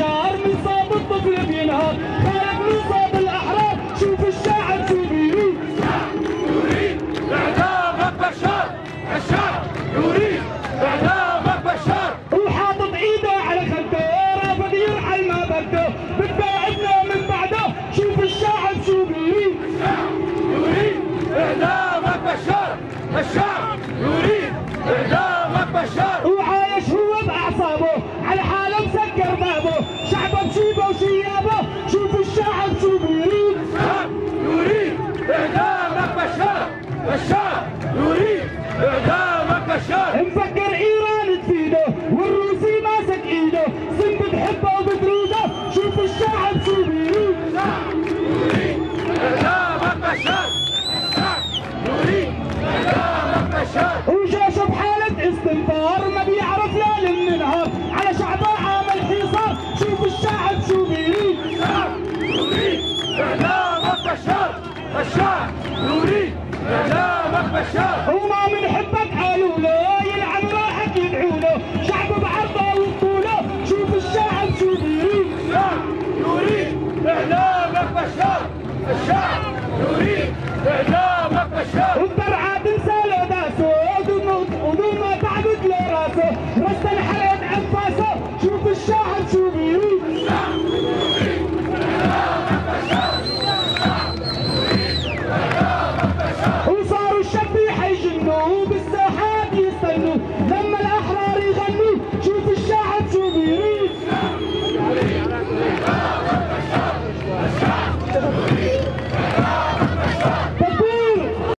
بشار من صوب الطفل بينهار. خالد من صوب الأحرار. شوف الشاعر شو بيريد. يريد اعدامك بشار الشعب يريد اعدامك بشار وحاطط إيده على خده. رافض يرحل ما بده. بتباعدنا من بعده. شوف الشاعر شو بيريد. يريد إعدامك بشار الشعب الشعب يريد اعدامك بشار وما بنحبك قالوا له يلعن راحك يدعوا له. شعبه بعرضه وبطوله شوف الشاعر شو بيريد الشعب يريد اعدامك بشار الشعب يريد اعدامك بشار والدرعة تنسى له داسه ودون ما تعبد له راسه. رست انفاسه شوف الشاعر شو بيريد